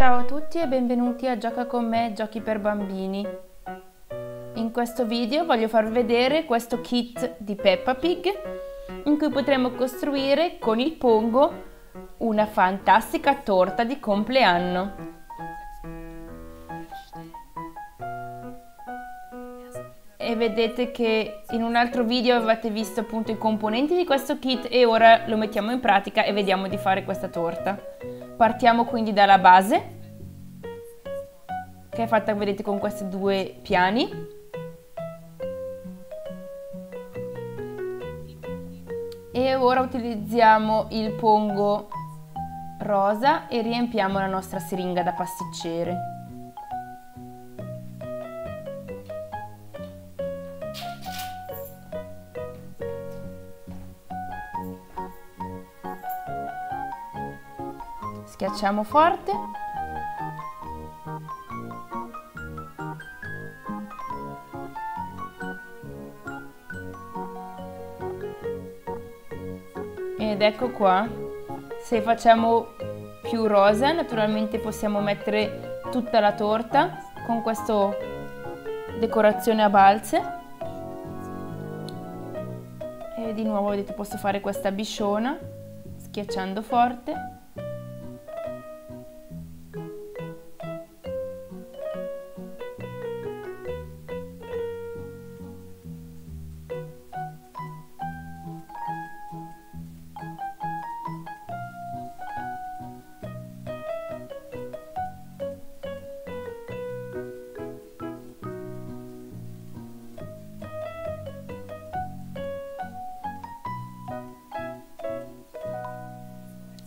Ciao a tutti e benvenuti a Gioca con me Giochi per bambini. In questo video voglio farvi vedere questo kit di Peppa Pig in cui potremo costruire con il pongo una fantastica torta di compleanno. E vedete che in un altro video avete visto appunto i componenti di questo kit e ora lo mettiamo in pratica e vediamo di fare questa torta. Partiamo quindi dalla base che è fatta vedete con questi due piani e ora utilizziamo il pongo rosa e riempiamo la nostra siringa da pasticcere. Schiacciamo forte. Ed ecco qua. Se facciamo più rosa naturalmente possiamo mettere tutta la torta con questa decorazione a balze. E di nuovo vedete posso fare questa bisciona schiacciando forte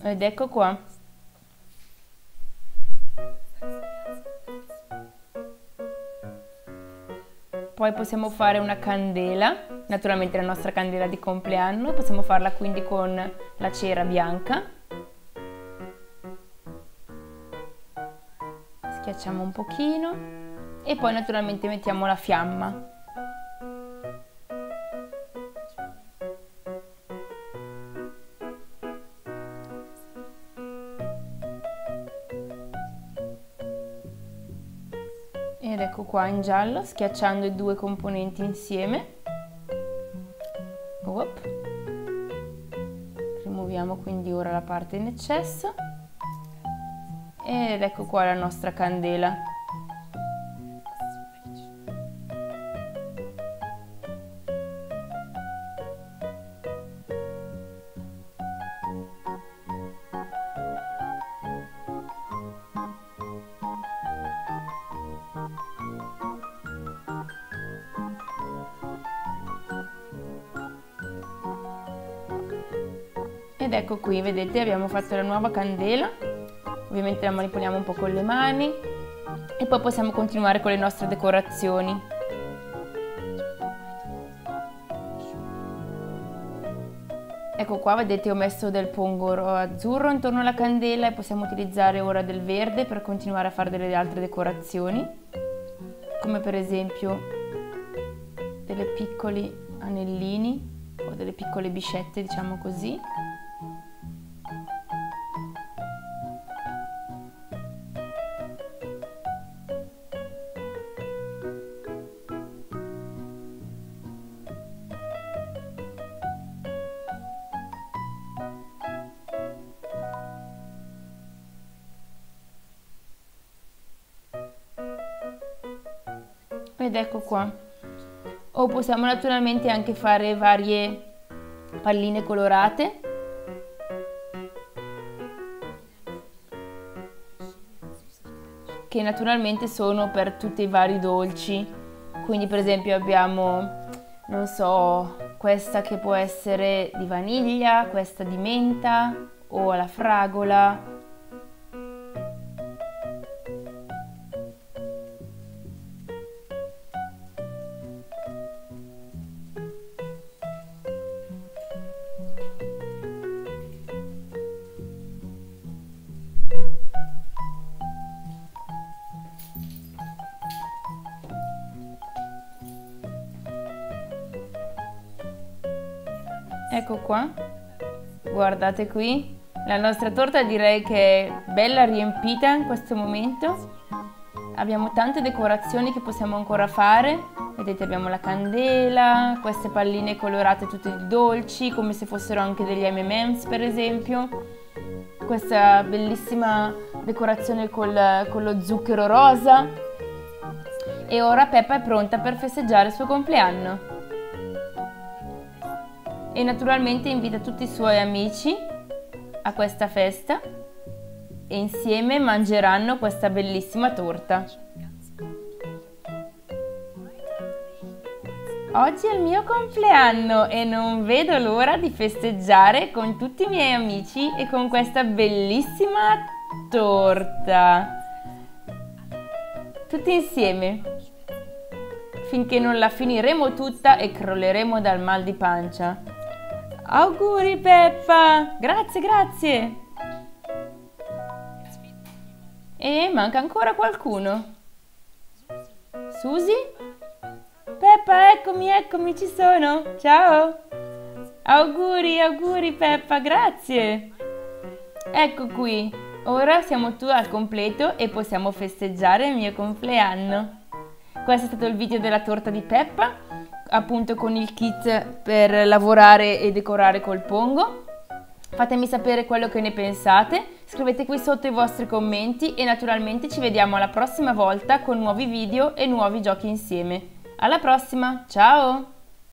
ed ecco qua. Poi possiamo fare una candela naturalmente la nostra candela di compleanno possiamo farla quindi con la cera bianca. Schiacciamo un pochino e poi naturalmente mettiamo la fiamma ed ecco qua in giallo schiacciando i due componenti insieme. Op. rimuoviamo quindi ora la parte in eccesso. Ed ecco qua la nostra candela ed ecco qui vedete abbiamo fatto la nuova candela. Ovviamente la manipoliamo un po' con le mani. E poi possiamo continuare con le nostre decorazioni. Ecco qua vedete ho messo del pongoro azzurro intorno alla candela e possiamo utilizzare ora del verde per continuare a fare delle altre decorazioni. Come per esempio delle piccoli anellini o delle piccole biscette diciamo così ed ecco qua. O possiamo naturalmente anche fare varie palline colorate. Che naturalmente sono per tutti i vari dolci. Quindi per esempio abbiamo non so questa che può essere di vaniglia questa di menta o alla fragola Ecco qua, guardate qui, La nostra torta direi che è bella riempita in questo momento. Abbiamo tante decorazioni che possiamo ancora fare. Vedete abbiamo la candela, queste palline colorate tutte dolci come se fossero anche degli M&M's per esempio. Questa bellissima decorazione col, con lo zucchero rosa. E ora Peppa è pronta per festeggiare il suo compleanno. E naturalmente invita tutti i suoi amici a questa festa e insieme mangeranno questa bellissima torta. Oggi è il mio compleanno e non vedo l'ora di festeggiare con tutti i miei amici e con questa bellissima torta. Tutti insieme, finché non la finiremo tutta e crolleremo dal mal di pancia. Auguri Peppa! Grazie, grazie! E manca ancora qualcuno. Susi? Peppa, eccomi, eccomi, ci sono. Ciao! Auguri, auguri Peppa, grazie! Ecco qui, ora siamo tu al completo e possiamo festeggiare il mio compleanno. Questo è stato il video della torta di Peppa appunto con il kit per lavorare e decorare col pongo. Fatemi sapere quello che ne pensate, scrivete qui sotto i vostri commenti e naturalmente ci vediamo la prossima volta con nuovi video e nuovi giochi insieme. Alla prossima, ciao!